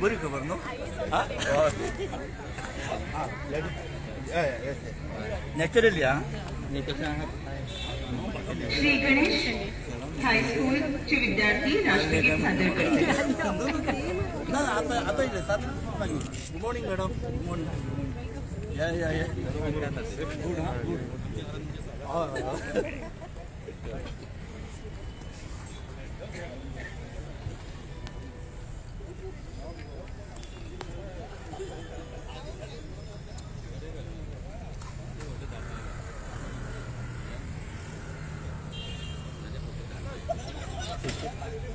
बरी खबर न्हू नॅचरली हा श्री गणेश हायस्कूलचे विद्यार्थी राष्ट्रगीत सादर करतील ना ना, आता आता इथे सात good morning madam good morning या या या गुड हा गुड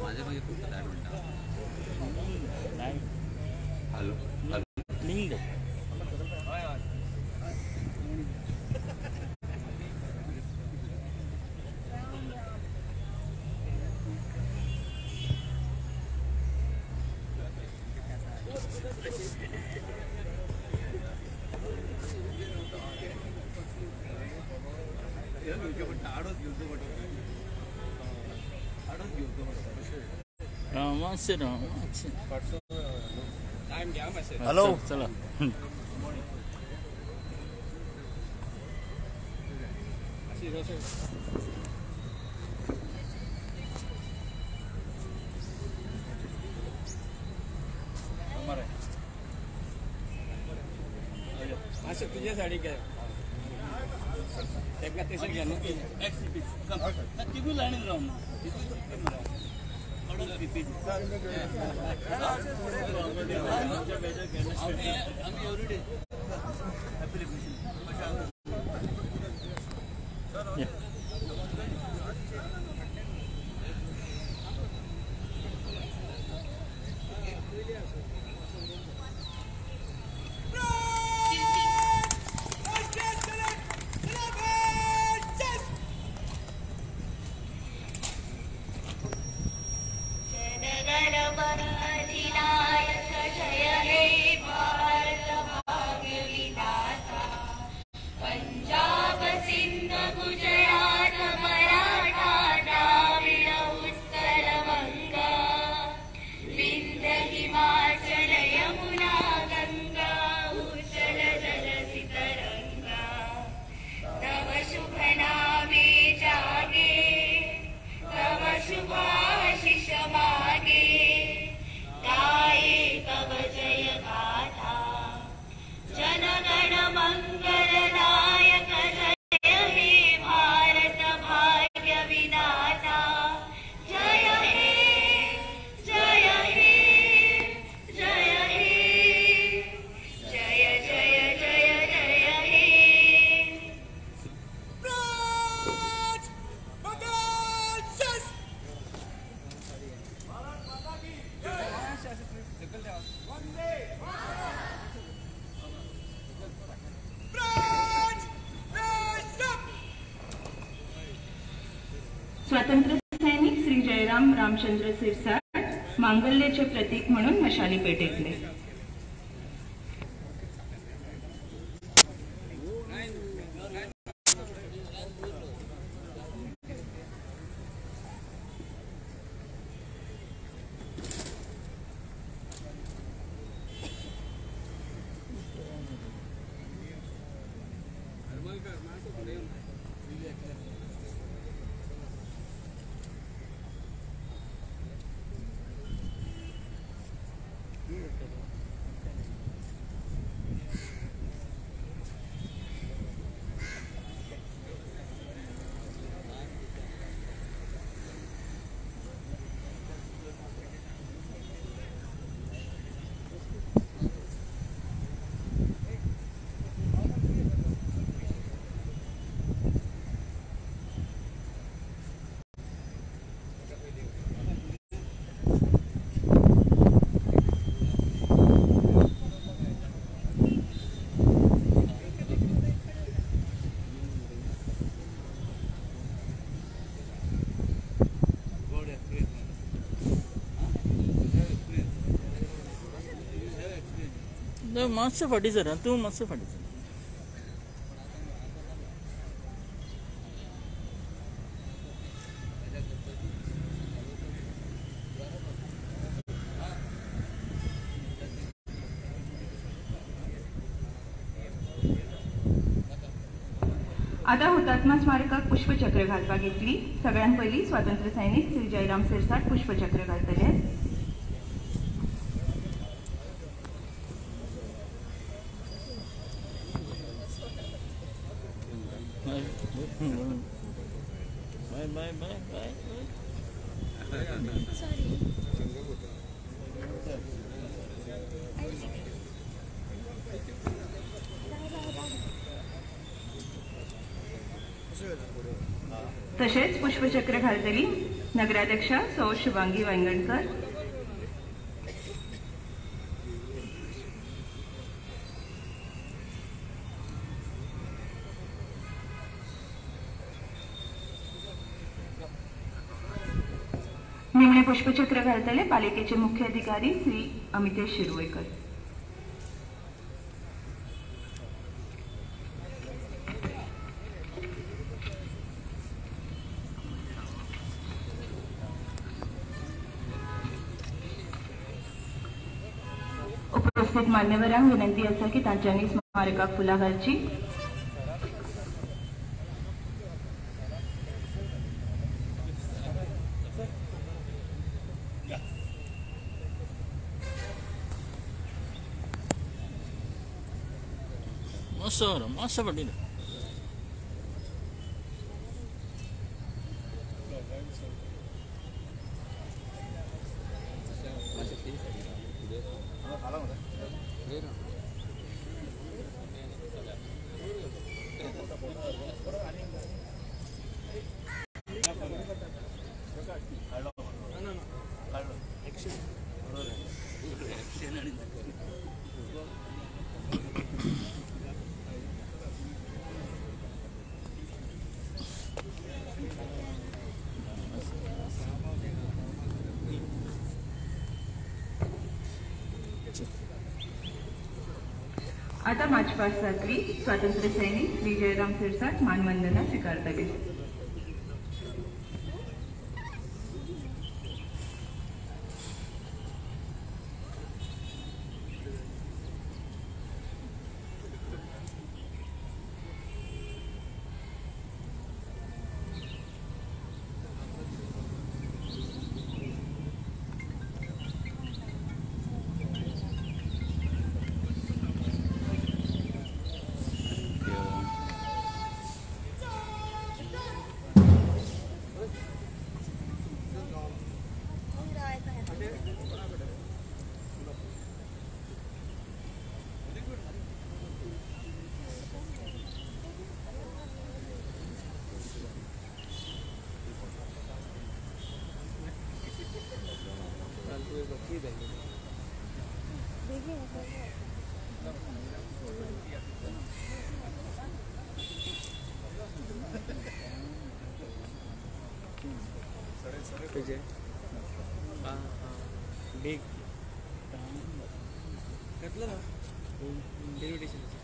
माझ्या मागे खूप हॅलो हॅलो रामाचे रामाचे हॅलो चला। असं तुझ्यासाठी काय एका त्याचं घ्या ना. किती लाईन राहून आम्ही एव्हरीडे. जनगणमनाधिनायक श्री रामचंद्र सिरसाट मांगल्याचे प्रतीक म्हणून मशाली पेटेतले. मस्त फाटी सर तू मस्त फाटी सर आता हुतात्मा स्मारकात पुष्पचक्र घालपाक घेतली. सगळ्यांत पहिली स्वातंत्र्य सैनिक श्री जयराम सिरसाट पुष्पचक्र घालतले. तसेच पुष्पचक्र घालतली नगराध्यक्षा सौ शुभांगी वांगणकर. निमणे पुष्पचक्र घालतले पालिकेचे मुख्य अधिकारी श्री अमितेश शिरवेकर मान्यवरांक विनंती आसा की तांच्यांनी स्मारकाक फुलां घालची. मस्त घरा मातसो आता मार्च पाच सातवी स्वातंत्र्यसैनिक विजयराम सिरसाट मानवंदना स्वीकारता येईल तुझे हाँ हाँ। बिग घेतलं ना इन्व्हिटेशन